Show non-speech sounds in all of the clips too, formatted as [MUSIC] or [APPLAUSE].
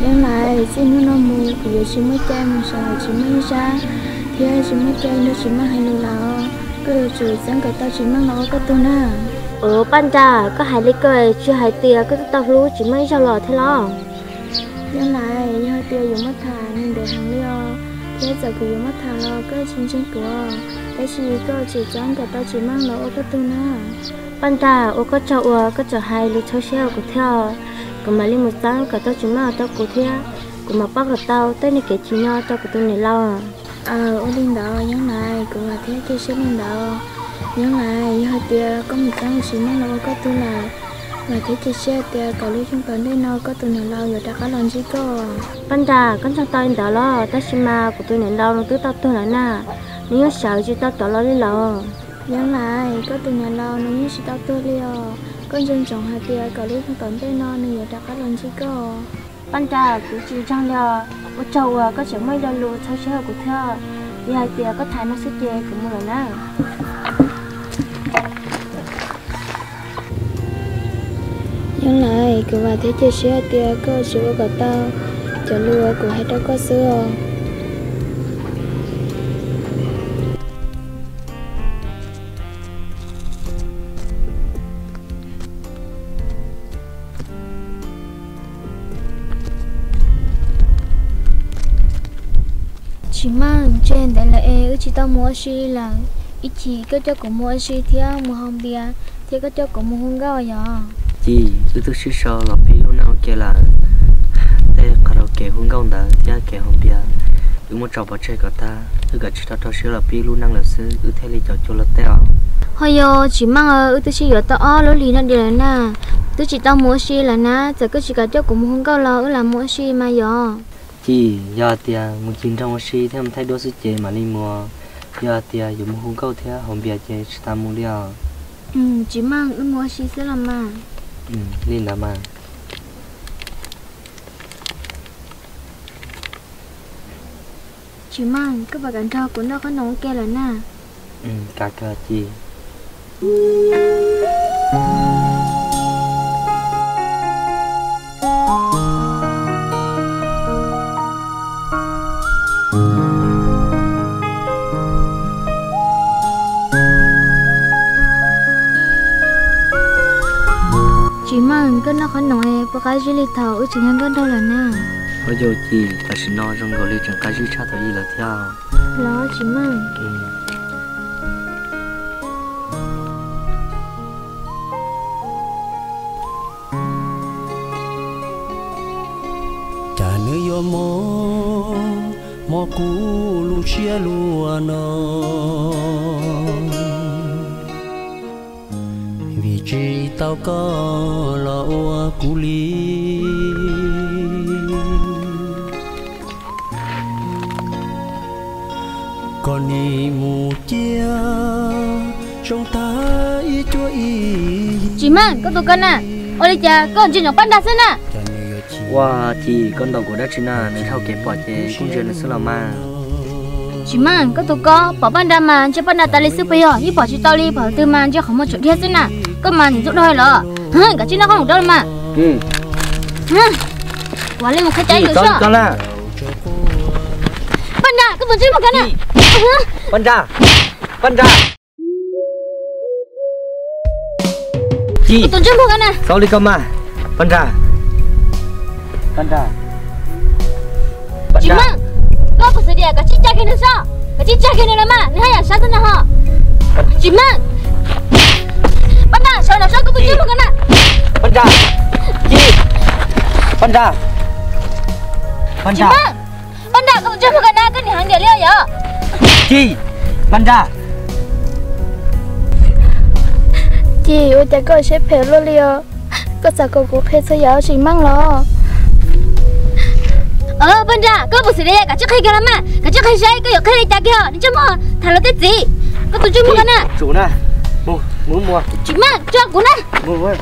nhưng lại xin nó mù của giờ chỉ mới chơi mà sao chỉ mới ra? Thì chỉ mới chơi nó chỉ mới hay lừa lão cứ được chủ sáng cái tao chỉ mang nó có tu na ở ban trà có hai lý cười chưa hai tia có tao lú chỉ mới ra lò thế lo. Nhưng lại như tia dùng mất thà nên để hàng liêu thế giờ cứ dùng mất thà lo cứ xin xin của. Cái gì có chỉ sáng cái tao chỉ mang nó có tu na ban trà ô có cho ô có cho hai lý cho xeo của theo còn mà linh một sáng cái tao chỉ mang tao của theo cũng mà bắt được tao tới này cái chỉ nhau tao của tôi này lo ờ ô linh đó nhưng lại cũng là thế kia sẽ linh đó nhưng lại như tia có một cái chỉ nó có tu là. Mà thế kia sẽ tia có lúc chúng ta đây nó có tu nào lâu rồi đã có lần gì cơ ban trà con cho tao đó lo tao chỉ mà của tôi này lo nó cứ tao tôi là na. Nếu sợ chứ tao tao lo đi lo. Nhưng lại có tu nào lâu nó như tao tôi liều con dân trồng hai tia có lúc chúng ta đây nó nên rồi đã có lần gì cơ. Ban trà cứ chỉ trong là ô châu à có chẳng mấy đâu luôn sao sao của thơ. Đi hai tia có thái nó sẽ chê mua rồi nè. Nhưng lại cứ vào thế chơi xe tia cơ chịu có tao cho lúa của hai đâu có sữa mang trên đây là e chỉ tao mua xí là ít chỉ có cho cũng mua xí thì mua không bia thì có cho cũng mua không gạo ya chị cứ thức xí sao là pi lúc nào kia là đây đầu kẻ hung gạo đã giá kẻ hồng bia. Cứ một trò bỏ chơi cả ta cứ cả chỉ tao tao xí là pi lúc nào là xứ cứ thế li cho cho là teo hồi giờ chỉ mang ở tôi chỉ giờ tao lối lì nó đi là na. Tôi chỉ tao mua xí là na giờ cứ chỉ cả cho cũng mua không gạo là là mua xí mà ya chị giờ tia một chín trong xí thêm thay đổi sự chế mà đi mua giờ tia dùng hung gạo thế hồng bia chế ta mua liao ừ chỉ mang ư mua xí sẽ làm mà ừ nên là mà chỉ mang cái bà cảnh thơ của nó có nóng kia là na. Ừ cả cả chị cái gì lì thầu chỉ cái đâu là na hồi giờ chị ta xin nói trong gọi lý chẳng cái gì cha tới gì là theo đó chỉ ừ. Cha nữ yo mò mò cu lu chia lu no tao có lo cu li còn đi mù chia trong ta ý chúa ý. Chỉ mang có tụ cân à. Ôi đi cha có chuyện nhỏ bắt đặt yo chi. Wow chị con đầu của đất là nên sau kẹp bỏ chế cũng chưa là sửa mà. Chỉ mang có tụ có bỏ ban đa mà cho ban đa ta lấy sức bây giờ như bỏ chỉ tao đi bỏ tư mà cho không một chuyện thiết xem nè có mà nhìn giúp đôi lỡ. Hả cả chuyện nó không đâu mà. Ừ. Hả quá lên một cái trái chị được con chưa con là ban đa có một chuyện một cái nè con ra con ra chị tổ chức một cái nè sau đi con mà? Con ra con ra ra mang có một sự địa cái chi cha kia nữa sao? Cái chi cha kia nữa mà nó hay là sao thế nào hả? Chỉ mang có cái chỉ ra mang ban đa. Có một chuyện một cái nè cái này hàng địa liêu vậy? Chị. Con ra chị ơi ta có xếp phèo luôn liêu có sao cô cũng phê sao giáo chỉ mang lo ờ bên ra có một sự địa cả chiếc khay kia lắm mà cả chiếc khay say cái khay này ta kia đi cho mà thằng nó cái gì? Có tổ chức một cái nè chủ nè mua mua. Cho của nè mua mua.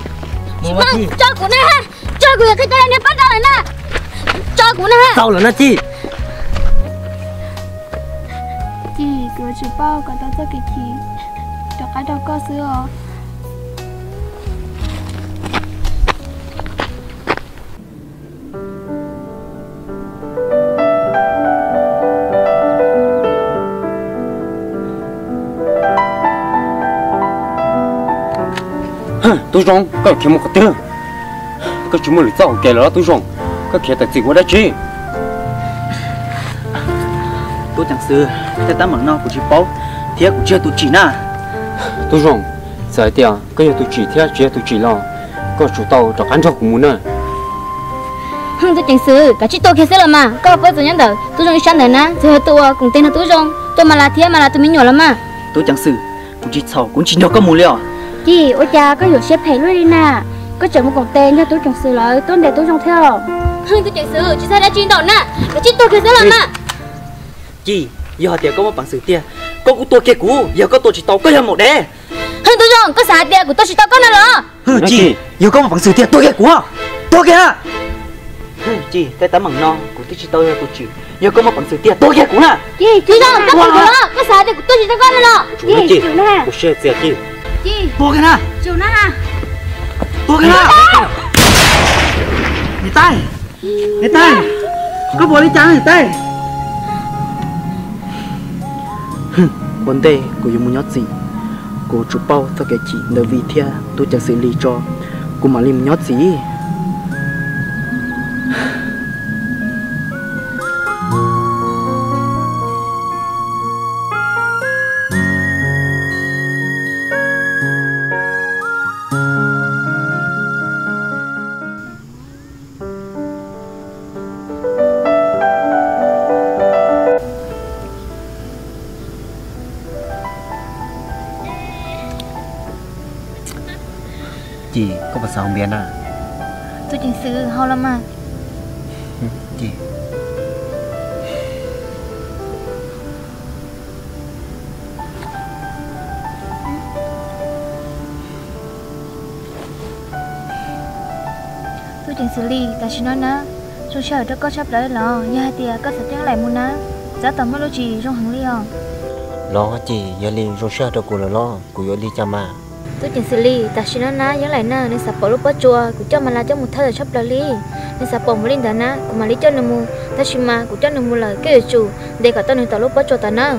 Chị mang cho của nè ha. Cho của cái tay này bắt này. Nè cho của nè ha. Sau là nó chị chị cứ chỉ bao cả tao cho cái gì? Cho cái đâu có sữa tôi rong có kiếm một cái tiêu có chúng mình tạo kẻ đó tôi rong. Có kẻ tại gì quá đã chứ tôi chẳng xưa thế ta mặn no của chị bao thế cũng chưa tụi chị na. Tôi rong giờ tiền có giờ tôi chỉ theo chuyện tôi chỉ lo. Có chủ tàu cho ăn cho cũng muốn nè hưng tôi chẳng sư cả chị tôi kia sẽ là mà. Có phải tôi nhận được tôi trong sáng này nè giờ tôi cùng tên là tôi trong tôi mà là thế mà là tôi mới nhỏ lắm mà. Tôi chẳng xưa cũng chỉ sau cũng chỉ nhỏ có mù liao chị ôi cha có hiểu xếp phải luôn đi nè. Có chở một cổng tên cho tôi chẳng sư lại tôi để tôi trong theo. Hưng tôi chẳng sư chị sao đã chín đầu nè. Cả chị tôi kia sẽ là mà chị giờ tiền có một bằng sự tiền có của tôi kia cũ giờ có tôi chỉ tàu có một đế. Hưng tôi trong có xả tiền của tôi chỉ tao có nào đó hừ chị giờ có một bằng sự tiền tôi kia cũ tôi kia. Chị cái tấm bằng non của tôi chỉ tao của chị. Giờ có một bằng sự tiền tôi kia cũ nè. Chị chị trong tao của đó có xả tiền của tôi chỉ tao có nào đó chị chị của xe xe chị nè tôi kia nè người tay! Người tay! Có bộ đi chán người tay! [LAUGHS] Vấn đề của dùng nhót gì? Của chụp bao cho cái chị nơi vì thia tôi chẳng xử lý cho. Của mà lim nhót gì chị không biết à tôi chẳng sư hao lắm mà. Chị. Tôi chẳng xử lý ta chỉ nói nè rồi chờ cho có sắp tới lo nhà hai tia có sẽ tiếng lại muốn nè giá tầm mới lo chỉ trong hàng ly không lo chị? Giờ liền rồi xe cho cô là lo cô giờ đi cho mà tôi chỉnh xử lý ta xin nó na những lại na nên sập bỏ lúc bắt chua cũng cho mà là cho một thay là chấp là lý. Nên sập bỏ một linh đó na cũng mà lý cho nên mu, ta xin mà cũng cho nên mu là cái chủ để cả tao nên tao lúc bắt chua ta na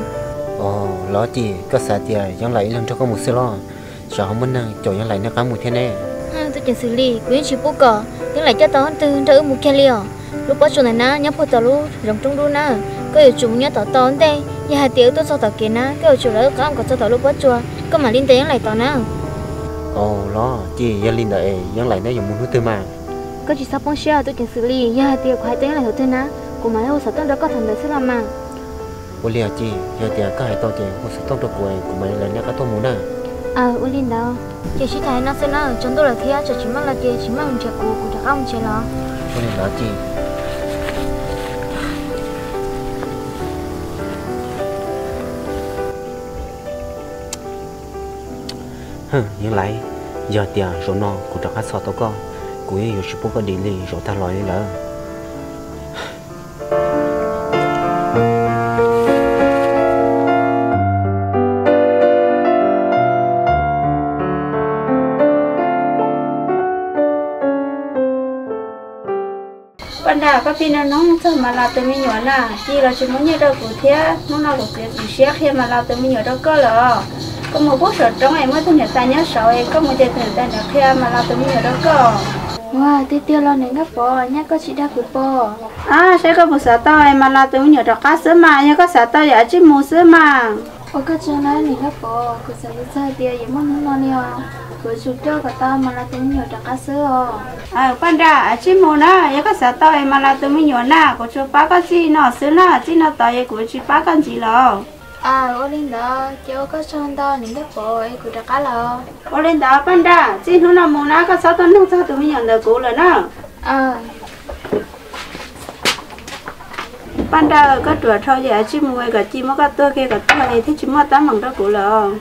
ồ lo gì có sợ tiền những lại lần cho có một xí lo. Sợ không muốn năng chỗ những lại nó có một thế này Ha, tôi chỉnh xử lý quyến chỉ bút cả, những lại cho tao hơn từ đỡ một kia liền lúc bắt chua này na nhớ phụ tao lúc rồng trong đu na cái chủ nhớ tao tao đây nhà hạt tiếu tôi sau tao kia na cái chủ đó có ông có cho tao lúc bắt chua cơ mà linh tế lại tao na ồ lo. Chị giờ linh đợi ยัง lại dùng một thứ tư mà. Có chỉ sắp bông xia tôi chẳng xử lý. Hai tiếng khoai tiếng lại hồi thế nè của mà lâu sợ tôi đó có thành đời sẽ làm mà ô lià chị giờ tiền có hai tao tiền có sự tốt được của của mày là nhớ cái tôi muốn à. À u linh đâu chị chỉ thấy nó sẽ nó chúng tôi là thế cho chỉ mang là chị chỉ mang chuyện của của các ông chị lo. Ô lià đó chị hừ ยัง lại. Giờ tiền rồi nó cũng chẳng có sao tao có cũng yêu sự có đi lì rồi ta nói nữa ban đã các pin nó nóng sao mà làm tới mình nhỏ nà chỉ là chỉ muốn nhớ đâu của thế nó nào của thế gì xe khi mà làm tới mình nhỏ đâu có là có một bút sợ trong em mới thu nhập ta nhớ sợ em có một tiền tiền ta được khi mà làm từ mình đâu có wow tiêu tiêu lo này gấp bò nhá có chị đã cứ bò. À sẽ có một sợ to em mà làm từ mình đâu cá sữa mà nhớ có sợ to giả chỉ mua sữa mà. Ô cái chỗ này này gấp bò cứ sợ đi chơi tiêu gì mà nó nè cứ chụp cho cả tao mà là từ nhiều đặc cá sữa à ban đầu chỉ mua nè nhớ có sợ to em mà làm từ mình nhỏ nè có cho ba cái gì nó sữa nè chỉ nó to em cũng chỉ ba cái gì lo à ô linh đó cháu có son to những bò ấy cứ đặc cá lo ô lên đó ban đầu chỉ nó là mua nè có sợ to nó sao từ mình nhỏ được cũ rồi à. Ban đầu có tuổi thâu giờ chỉ mua cái chỉ mua cái tôi kia cái tôi này thì mua tám bằng đó cũ rồi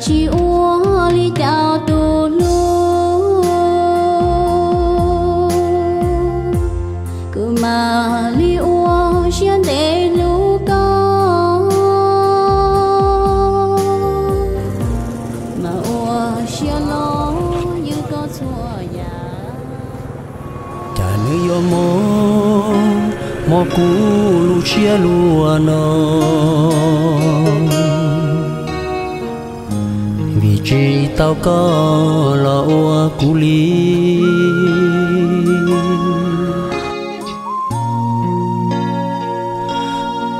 chi ua li chào tu lu cứ mà li ua xiên để lu có mà ua xiên lo như có chùa nhà. Cha nữ yo mô mô cu lu chia lùa nọ tao có lo cú lý li.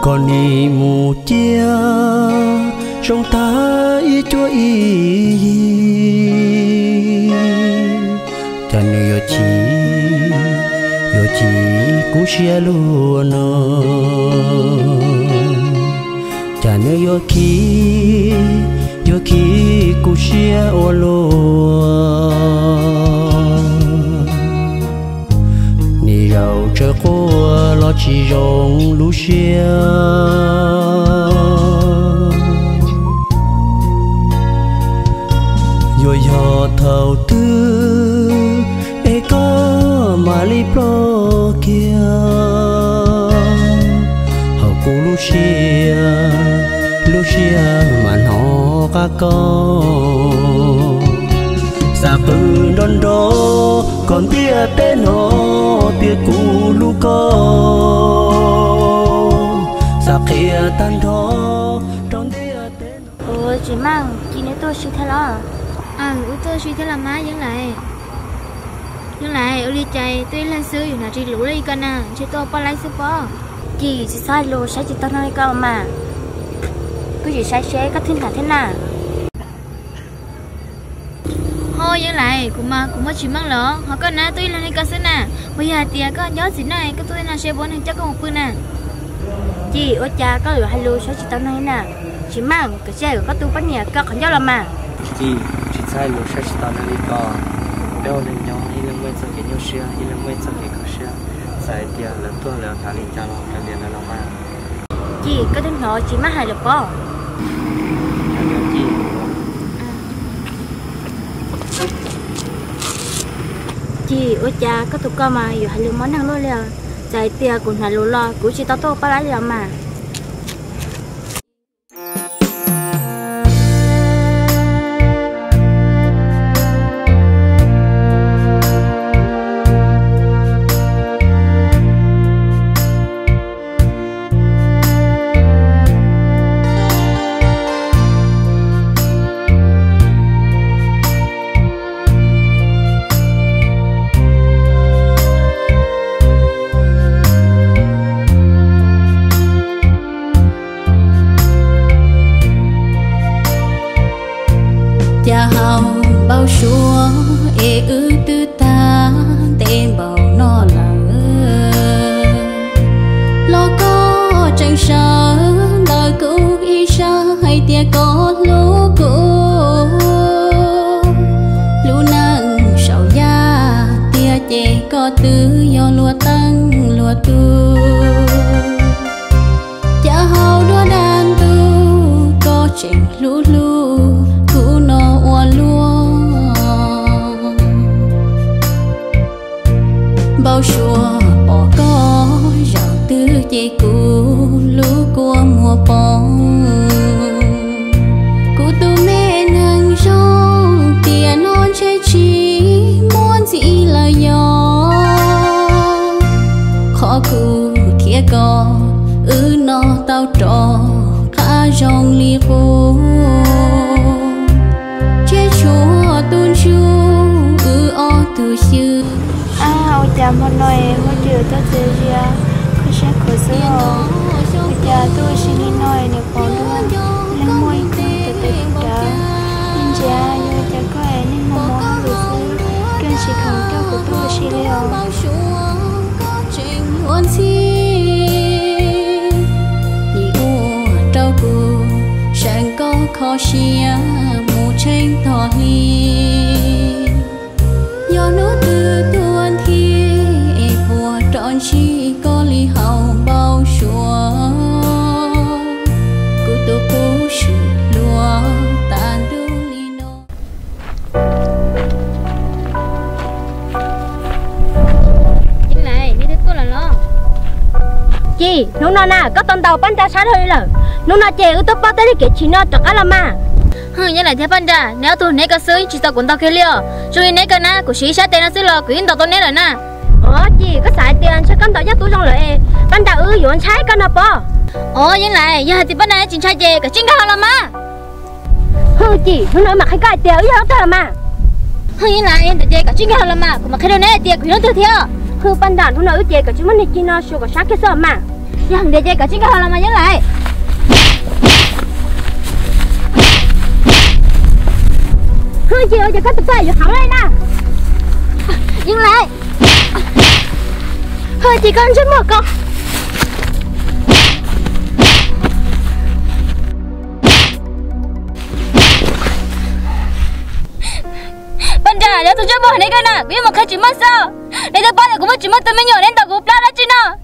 Còn đi mù chia trong ta y chúa y cha nữ yo chi yo chi cú xia luôn cha nữ yo ki yo khi cú chia ô lô. Ni rau chờ cô lo chỉ rong lu chia con xa bự đón đó còn tia tên nó tia cũ lu co xa kia tan đó trong tia tên ủa chỉ mang chỉ nếu tôi suy thế lo à ủa tôi suy thế là má vẫn lại. Vẫn lại ở đi chạy tôi lên sư อยู่ nào chỉ lũ đi con à chỉ tôi bao lấy sư bao chị chỉ sai lô sai chỉ tao nói câu mà. Cứ chỉ sai xé các thiên là thế nào vẫn lại cũng mà cũng mà chỉ mang lỡ. Họ có na tôi lên đi con sư nè. Bây giờ thì có nhớ gì này cái tôi là xe bốn hàng chắc có một phương nè. Chị ở cha có lửa hai lô sai chỉ tao nói nè. Chỉ mang cái xe của các tu bắt nhà các khẩn giao là mà. Chị chị sai lúa sẽ tao nó đi co đâu lên nhau đi lên quên cho cái nhau xưa đi lên quên cho cái cơ xưa sai tia là tua là thằng đi cha lo cái liền là lo mà. Chị có đến họ chỉ mang hai được bao anh nhớ chị chị ở cha có tụ cơ mà dù hai lô món ăn luôn liền chạy tia cũng hai lô lo cũng chỉ tao tô ba lấy liền mà. Cha hào bao xua ê ư tư ta, tên bao nó là lo có chẳng sợ đời cũ y sa hay tia có lũ cũ. Lũ nâng sầu da, tia chỉ có tư, do lúa tăng, lúa tu. chua bỏ có rào tư chỉ cũ lũ cua mùa bó cụ tu mẹ nâng rong tìa non che chi, muốn gì là gió khó cụ kia có ư nó tao trò khá rong li cô à ôi cha một nói một tôi tự ra cứ sẽ khởi sự rồi bây giờ tôi xin đi nói để có luôn lên môi con để tự trả nên cha yêu cha có ai nên mong mong được sự kêu chỉ không cho của tôi xin liều đi u trâu có khó xia mù tranh tỏ nó nè có tàu tàu bán ra sát hơi là. Nó nó chè ư tôi bao tới cái chị nó á là mà hừ như là thế ban ra nếu tôi nấy cái sới chỉ tao cũng tao kia liêu cho nên nấy cái na của sĩ sát tên nó xí của in tao tôi nấy là na ờ chị có xài tiền sẽ con tàu giá túi trong lợi bán ra ư dọn trái con nào bò ồ như này giờ thì ban này chính trai chè cả chính cao là mà hừ chị nó nói mà hay cái tiền ư đó là mà hừ như này em chè cả chính cao là mà mà cái đâu nấy tiền của nó thừa theo hừ ban đàn nó nói chè cả chúng mình chỉ nó sửa cái sáng cái sợ mà giờ hàng để chè cả chính cao là mà như lại hơi chiều ơi, giờ có tụi bay giờ hỏng lên nè. Dừng lại. Hơi chỉ con chút một con. Bên ra nếu tôi chưa bỏ này cái nè biết một cái chỉ mất sao. Để tôi bắt được cũng mất chỉ mất tôi mới nhỏ nên tôi cũng đã ra chứ nào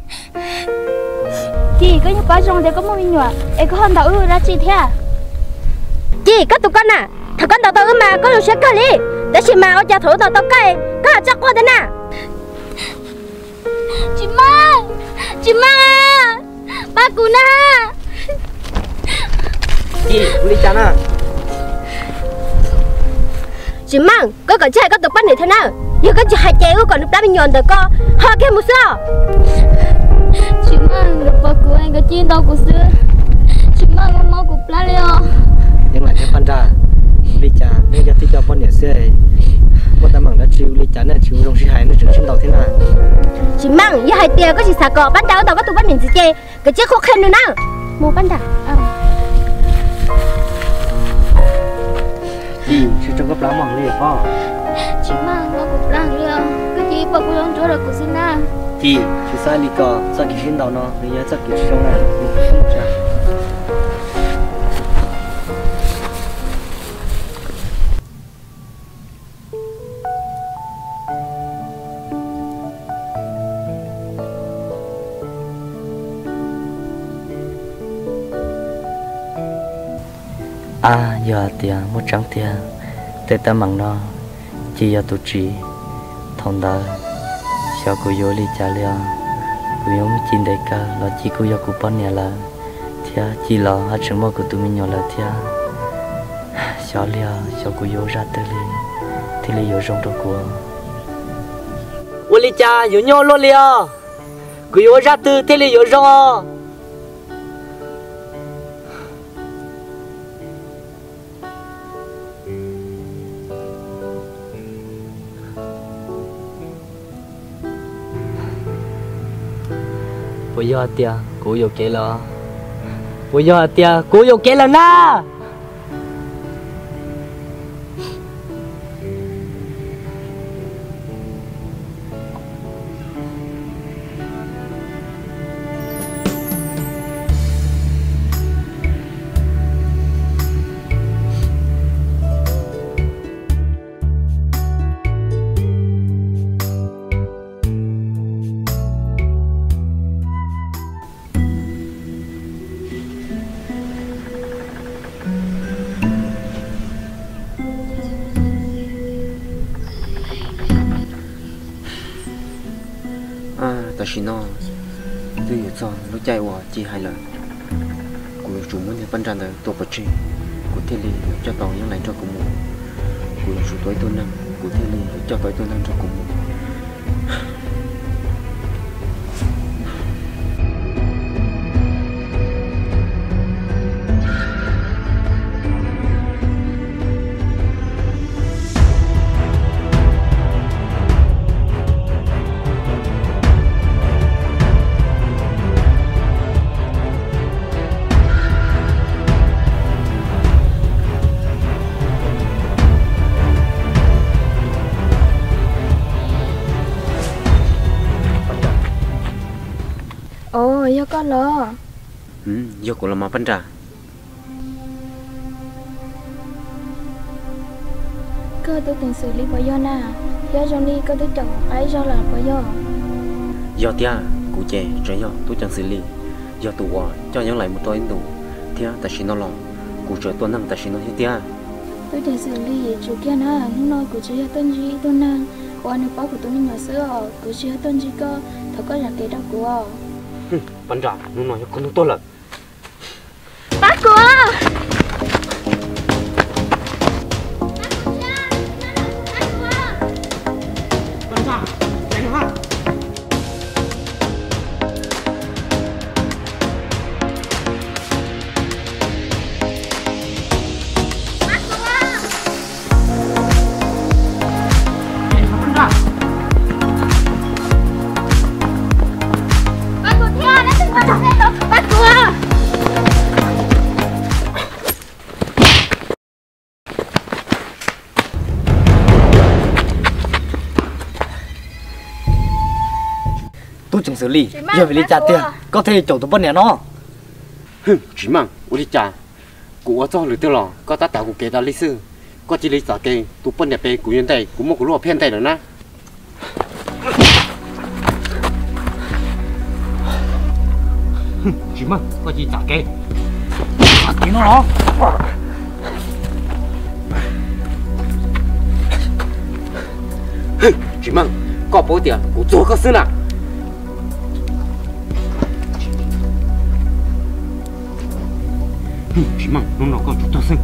chị có như bao trong thì có một mình nhỏ em có hơn tàu ư ra chị thế chị có tụi con à? Thằng con tàu tàu ư mà có được sẽ cái đi. Để chị mà ở nhà thổ tàu tàu cây có là chắc qua thế nè chị mang chị mang à ba cụ na! Chị uli chán à? Chị mang có còn chơi có tụi con này thế nào? Giờ có chị hai chế còn lúc đó mình nhọn được co họ kia một sao mang được ba cụ anh có chiên đâu của xưa. Chị mang con máu của lá leo. Nhưng lại theo pan ra uli cha nên giờ thì cho con nhẹ xe một tấm bằng đã chịu uli cha nên chịu rong sĩ hải nên chịu trên đầu thế nào? Chị mang giờ hai tiền có chị xả cỏ bắt đầu tàu có tụi con mình chị chơi cái chiếc khó khăn nữa nào mua bắt đầu chị chỉ trong cái lá mỏng lên po chị mang máu của lá leo. Cái gì ba cụ không chỗ được của xin na chị chú sai đi cả sao kỳ sinh đầu nó bây giờ sao kỳ trong này. À giờ tiền à, một trắng tiền tết ta mặn nó, chỉ giờ tụi trì thông đời cho cô vô đi trả liền cô yêu mới chín đại ca là chỉ cô vô cô bọn nhà là. Thia chỉ là hát chứng mà của tụi mình nhỏ là thia. Cho liền cho cô vô ra tới liền thì liền vô trong đó của đi cha yêu nhau luôn liền cô vô ra từ, thì liền vô trong bây giờ tia, cố yêu kế là bây giờ tia, cố yêu kế là na! Chủ muốn thì ban ra là tổ bật trên. Của thiên lý cho tàu những lại cho cùng một. Của chủ tối tôi năm của thiên lý cho tối tôi năm cho cùng một. Do của là mà phân trả cơ tôi cần xử lý bao giờ nè do đi cơ tôi chọn ấy do là bao giờ do tia cụ trẻ trái do tôi chẳng xử lý. Do tụ hòa cho những lại một tôi tụ tia ta xin nó lòng cụ trời tôi năng ta xin nó tia. Tôi để xử lý chủ kia nè nhưng nói của chị tên gì tôi nè qua nước báo của tôi nhỏ sữa của chị tên gì cơ. Thật có là cái đó của phân trả nó nói cho con tôi là chúng xử lý. Giờ phải đi trả tiền có thể chỗ tôi bớt nè nó. Hừ, chỉ mang, tôi đi trả cụ ở cho lửa tiêu lò có ta tạo cụ kế ta lý sư có chỉ lý trả kê tôi bớt nè bê cụ nhân tay cụ một phen lúa 偏 tay nữa na chỉ mang, có chỉ trả kê? Trả kê nó. Đó chỉ mang, có bố tiền cụ chúa có sư nào? 비만 누나가 좋다생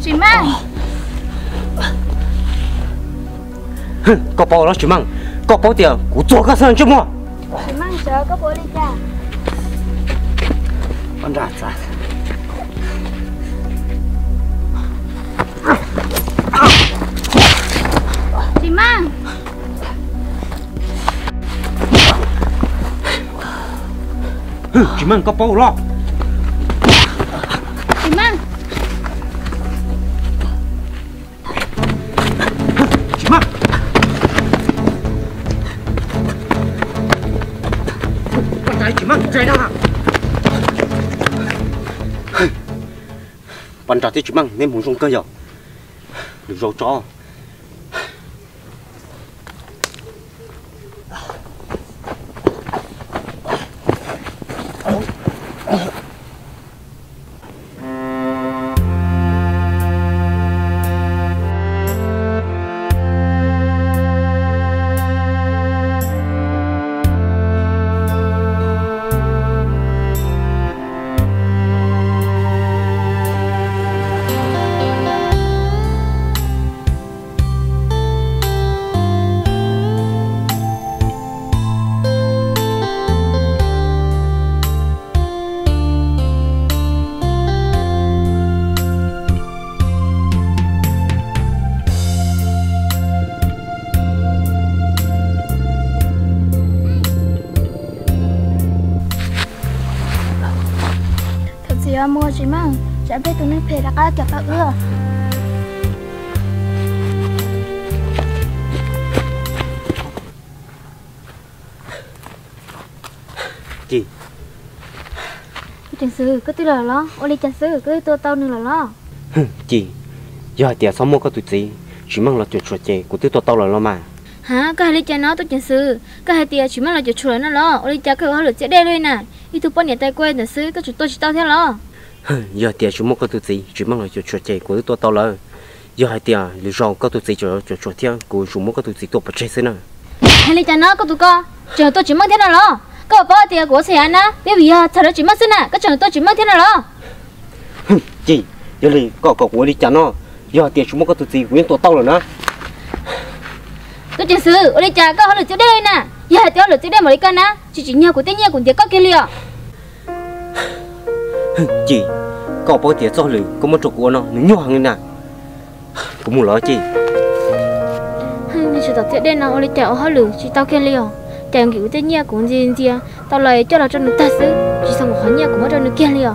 chị mang có bao nó chị mang có bao tiền cũng cho các sản chứ mua. Chị mang sợ có bao đi cha. Con ra sao chỉ mong có bao lo. Chị mang chỉ mong con trai chỉ mong chạy ra bạn trả thì chỉ mong nên muốn dùng cơ giờ. Được rồi cho nên phê ra cái chặt tao ưa chị. Chẳng sư cứ tí là lo ô đi chẳng sư cứ tôi tao nữa là lo. Chị. Giờ tiền xong mua có tụi chị chỉ mong là chuột chuột chị của tôi tao là lo mà. Hả? Cái hai lý cha nó tôi chẳng sư cái hai tia chỉ mang là chuột chuột nó lo. Ô đi cha cái họ lựa chết đây luôn nè. Ít thu bao nhiêu tay quên chẳng sư cái chuột tôi chỉ tao theo lo giờ tiền chúng mua có tụi chị chỉ mong là chuột chuột chị của tôi tao là giờ hai tiền lý do có tụi chị chuột chuột chuột theo của chúng mua có tụi chị tôi bắt chết nữa hai lý cha nó có tụi con chờ tôi chỉ mang theo nó lo cái bao tia của xe anh á bây giờ chờ đó chỉ mang xin à cái chờ tôi chỉ mang theo nó lo chị giờ thì có có của đi chắn nó giờ tiền chúng mua có tụi chị của tôi tao rồi nè. Tôi chẳng sư ô đi cha cái họ lựa chết đây nè. Giờ hai tia lựa chết đây mà đi con á chỉ chỉ nhau của tên nhau của tia có kia liền [LAUGHS] chị, có bao tiền cho lử, có một chục của nó nó nhỏ như nè cũng muốn lo chị. [LAUGHS] Nên chỉ tập tiết đen nào, lấy đi cha lử, chị chỉ tao khen liền chẳng kiểu tên nhau của gì gì tao lấy cho là cho nó ta sư chỉ xong một họ nhau của nó cho nó khen liền